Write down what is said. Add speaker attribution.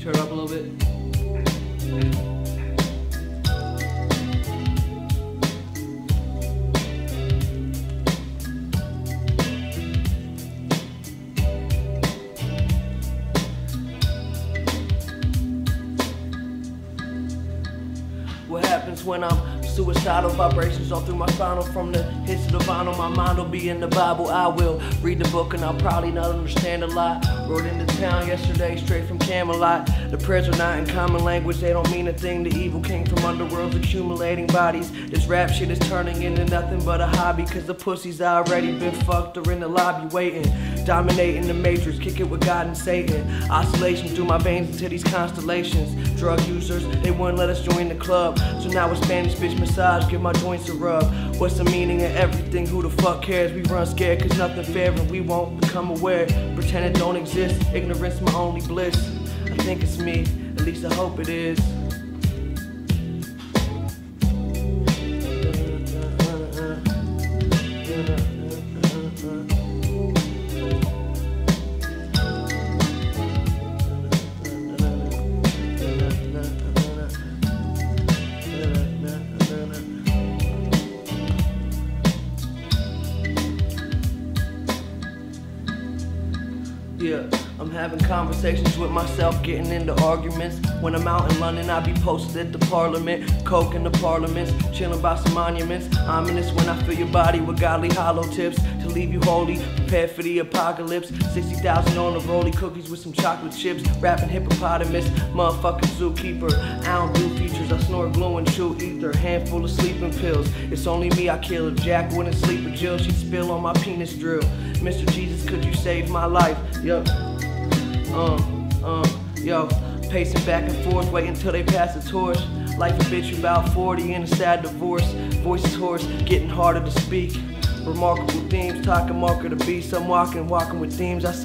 Speaker 1: turn up a little bit. What happens when I'm suicidal? Vibrations all through my spinal from the hits of the vinyl. My mind will be in the Bible. I will read the book and I'll probably not understand a lot. Rode into town yesterday straight from Camelot. The prayers are not in common language, they don't mean a thing. The evil came from underworlds accumulating bodies. This rap shit is turning into nothing but a hobby. Cause the pussy's already been fucked or in the lobby waiting. Dominating the matrix, kick it with God and Satan. Oscillation through my veins into these constellations. Drug users, they wouldn't let us join the club. So now it's Spanish bitch massage, give my joints a rub. What's the meaning of everything? Who the fuck cares? We run scared cause nothing fair and we won't become aware. Pretend it don't exist, ignorance my only bliss. I think it's me, at least I hope it is. Yeah, I'm having conversations with myself, getting into arguments. When I'm out in London, I be posted at the parliament, coke in the parliaments, chilling by some monuments. Ominous when I fill your body with godly hollow tips leave you holy, Prepare for the apocalypse. 60,000 on the rolly cookies with some chocolate chips, rapping hippopotamus, motherfucking zookeeper. I don't do features, I snort glue and chew ether, handful of sleeping pills. It's only me I kill. If Jack wouldn't sleep with Jill, she'd spill on my penis drill. Mr. Jesus, could you save my life? Yup. Um, um, yo, pacing back and forth, waiting till they pass the torch. Life a bitch about 40 and a sad divorce. Voices hoarse, getting harder to speak. Remarkable themes, talking marker to beast. I'm walking, walking with themes. I saw